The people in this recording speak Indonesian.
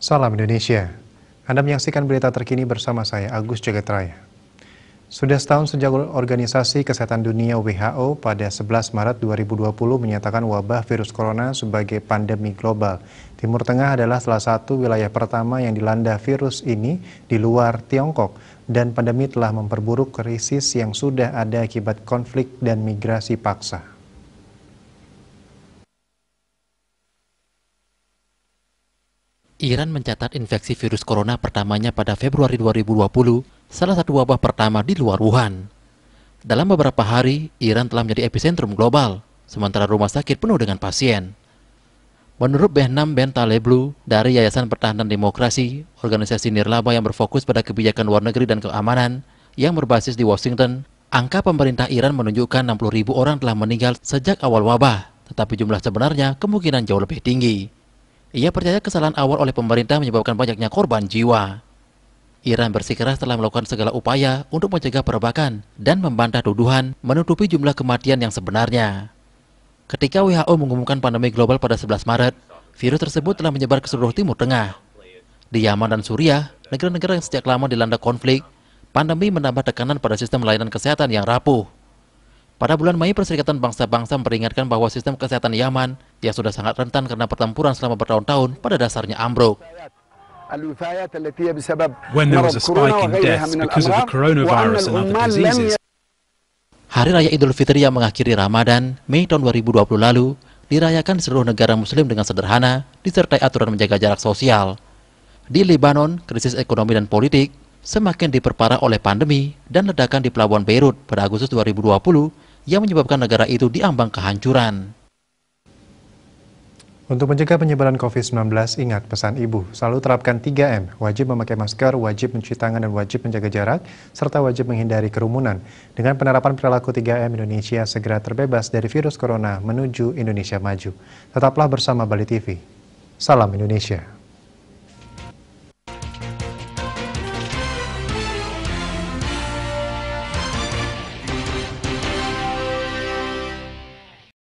Salam Indonesia. Anda menyaksikan berita terkini bersama saya Agus Jagatraya. Sudah setahun sejak Organisasi Kesehatan Dunia WHO pada 11 Maret 2020 menyatakan wabah virus corona sebagai pandemi global. Timur Tengah adalah salah satu wilayah pertama yang dilanda virus ini di luar Tiongkok dan pandemi telah memperburuk krisis yang sudah ada akibat konflik dan migrasi paksa. Iran mencatat infeksi virus corona pertamanya pada Februari 2020, salah satu wabah pertama di luar Wuhan. Dalam beberapa hari, Iran telah menjadi epicentrum global, sementara rumah sakit penuh dengan pasien. Menurut Behnam Ben Taleblu dari Yayasan Pertahanan Demokrasi, organisasi nirlaba yang berfokus pada kebijakan luar negeri dan keamanan yang berbasis di Washington, angka pemerintah Iran menunjukkan 60 ribu orang telah meninggal sejak awal wabah, tetapi jumlah sebenarnya kemungkinan jauh lebih tinggi. Ia percaya kesalahan awal oleh pemerintah menyebabkan banyaknya korban jiwa. Iran bersikeras telah melakukan segala upaya untuk mencegah perbakan dan membantah tuduhan menutupi jumlah kematian yang sebenarnya. Ketika WHO mengumumkan pandemi global pada 11 Maret, virus tersebut telah menyebar ke seluruh Timur Tengah. Di Yaman dan Suriah, negara-negara yang sejak lama dilanda konflik, pandemi menambah tekanan pada sistem layanan kesehatan yang rapuh. Pada bulan Mei, Perserikatan Bangsa-Bangsa memperingatkan bahwa sistem kesehatan Yaman yang sudah sangat rentan karena pertempuran selama bertahun-tahun pada dasarnya ambruk. When there was a spike in deaths because of the coronavirus and other diseases. Hari Raya Idul Fitri yang mengakhiri Ramadan, Mei tahun 2020 lalu, dirayakan di seluruh negara muslim dengan sederhana, disertai aturan menjaga jarak sosial. Di Lebanon, krisis ekonomi dan politik semakin diperparah oleh pandemi dan ledakan di pelabuhan Beirut pada Agustus 2020 yang menyebabkan negara itu diambang kehancuran. Untuk mencegah penyebaran COVID-19, ingat pesan ibu, selalu terapkan 3M, wajib memakai masker, wajib mencuci tangan, dan wajib menjaga jarak, serta wajib menghindari kerumunan. Dengan penerapan perilaku 3M, Indonesia segera terbebas dari virus corona menuju Indonesia maju. Tetaplah bersama Bali TV. Salam Indonesia.